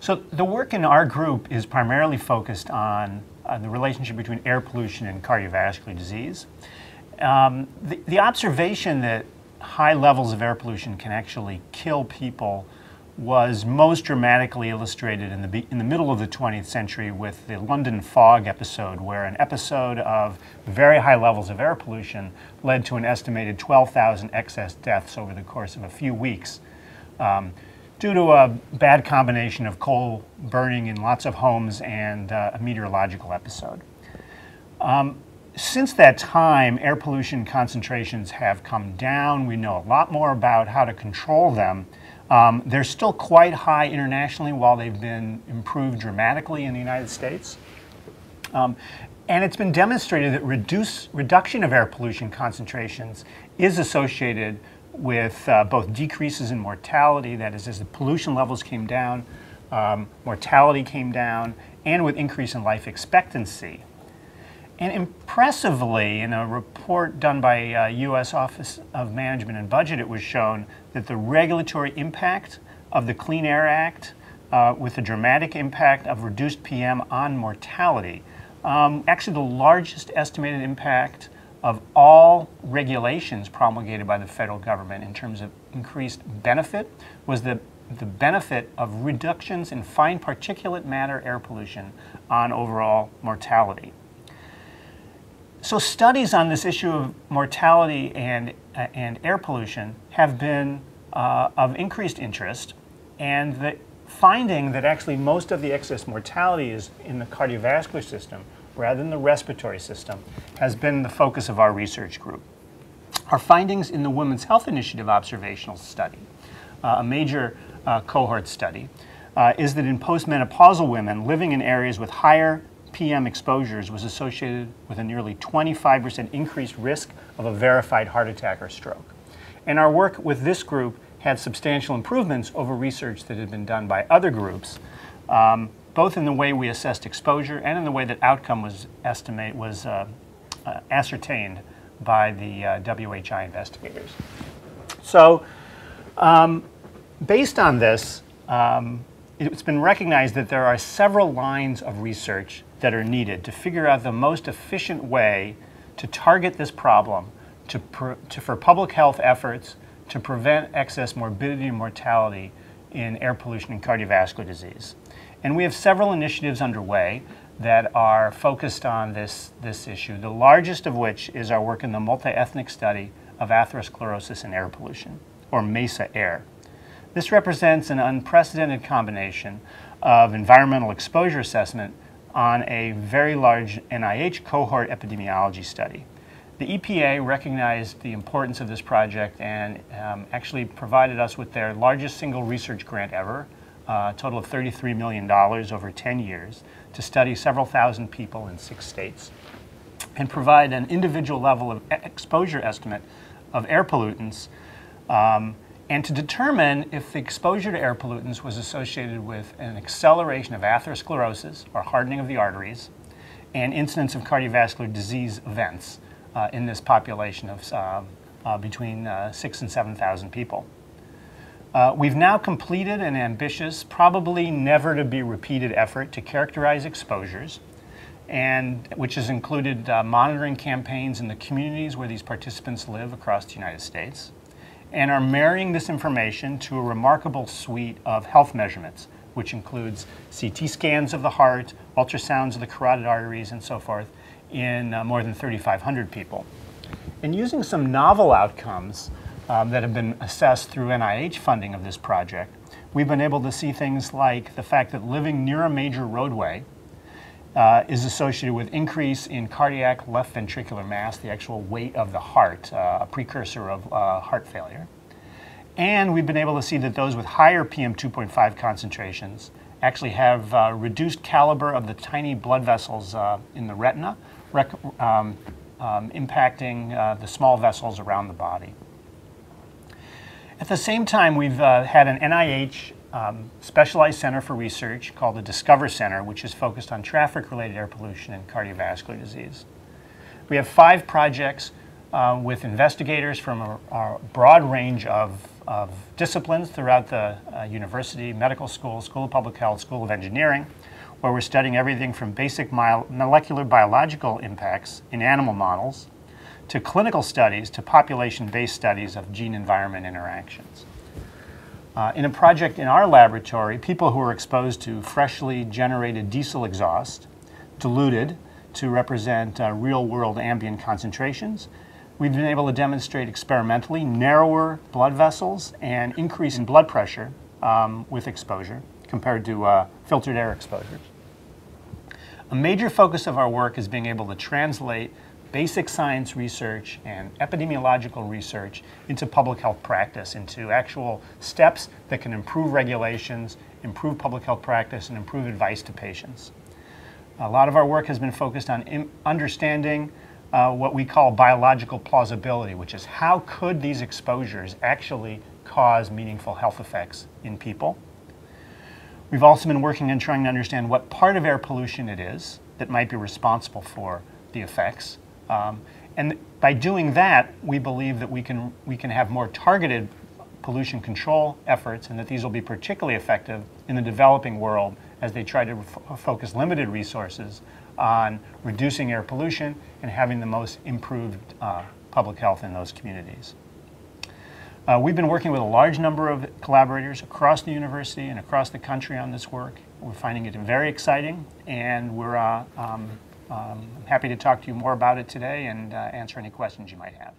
So the work in our group is primarily focused on uh, the relationship between air pollution and cardiovascular disease. Um, the, the observation that high levels of air pollution can actually kill people was most dramatically illustrated in the, in the middle of the 20th century with the London fog episode, where an episode of very high levels of air pollution led to an estimated 12,000 excess deaths over the course of a few weeks um, due to a bad combination of coal burning in lots of homes and uh, a meteorological episode. Um, since that time, air pollution concentrations have come down. We know a lot more about how to control them. Um, they're still quite high internationally while they've been improved dramatically in the United States. Um, and it's been demonstrated that reduce, reduction of air pollution concentrations is associated with uh, both decreases in mortality, that is, as the pollution levels came down, um, mortality came down, and with increase in life expectancy. And impressively, in a report done by uh, U.S. Office of Management and Budget, it was shown that the regulatory impact of the Clean Air Act, uh, with the dramatic impact of reduced PM on mortality, um, actually the largest estimated impact of all regulations promulgated by the federal government in terms of increased benefit was the, the benefit of reductions in fine particulate matter air pollution on overall mortality. So studies on this issue of mortality and, uh, and air pollution have been uh, of increased interest, and the finding that actually most of the excess mortality is in the cardiovascular system rather than the respiratory system has been the focus of our research group. Our findings in the Women's Health Initiative observational study, uh, a major uh, cohort study, uh, is that in postmenopausal women living in areas with higher PM exposures was associated with a nearly 25% increased risk of a verified heart attack or stroke. And our work with this group had substantial improvements over research that had been done by other groups, um, both in the way we assessed exposure and in the way that outcome was estimate was uh, uh, ascertained by the uh, WHI investigators. So, um, based on this, um, it's been recognized that there are several lines of research that are needed to figure out the most efficient way to target this problem to, to, for public health efforts to prevent excess morbidity and mortality in air pollution and cardiovascular disease. And we have several initiatives underway that are focused on this, this issue, the largest of which is our work in the multi-ethnic study of atherosclerosis and air pollution, or MESA air. This represents an unprecedented combination of environmental exposure assessment on a very large NIH cohort epidemiology study. The EPA recognized the importance of this project and um, actually provided us with their largest single research grant ever, a total of $33 million over 10 years, to study several thousand people in six states and provide an individual level of exposure estimate of air pollutants um, and to determine if the exposure to air pollutants was associated with an acceleration of atherosclerosis, or hardening of the arteries, and incidence of cardiovascular disease events uh, in this population of uh, uh, between uh, six and 7,000 people. Uh, we've now completed an ambitious, probably never to be repeated effort to characterize exposures, and which has included uh, monitoring campaigns in the communities where these participants live across the United States and are marrying this information to a remarkable suite of health measurements, which includes CT scans of the heart, ultrasounds of the carotid arteries, and so forth, in uh, more than 3,500 people. And using some novel outcomes um, that have been assessed through NIH funding of this project, we've been able to see things like the fact that living near a major roadway uh, is associated with increase in cardiac left ventricular mass, the actual weight of the heart, uh, a precursor of uh, heart failure. And we've been able to see that those with higher PM2.5 concentrations actually have uh, reduced caliber of the tiny blood vessels uh, in the retina, um, um, impacting uh, the small vessels around the body. At the same time, we've had an NIH um, specialized center for research called the Discover Center, which is focused on traffic-related air pollution and cardiovascular disease. We have five projects uh, with investigators from a, a broad range of, of, disciplines throughout the uh, university, medical school, school of public health, school of engineering, where we're studying everything from basic molecular biological impacts in animal models to clinical studies to population-based studies of gene-environment interactions. Uh, in a project in our laboratory, people who are exposed to freshly generated diesel exhaust, diluted to represent uh, real-world ambient concentrations, we've been able to demonstrate experimentally narrower blood vessels and increase in blood pressure um, with exposure compared to uh, filtered air exposures. A major focus of our work is being able to translate basic science research and epidemiological research into public health practice, into actual steps that can improve regulations, improve public health practice, and improve advice to patients. A lot of our work has been focused on understanding uh, what we call biological plausibility, which is how could these exposures actually cause meaningful health effects in people. We've also been working on trying to understand what part of air pollution it is that might be responsible for the effects. Um, and by doing that, we believe that we can, we can have more targeted pollution control efforts and that these will be particularly effective in the developing world as they try to focus limited resources on reducing air pollution and having the most improved uh, public health in those communities. Uh, we've been working with a large number of collaborators across the university and across the country on this work. We're finding it very exciting, and we're uh, um, um, I'm happy to talk to you more about it today and uh, answer any questions you might have.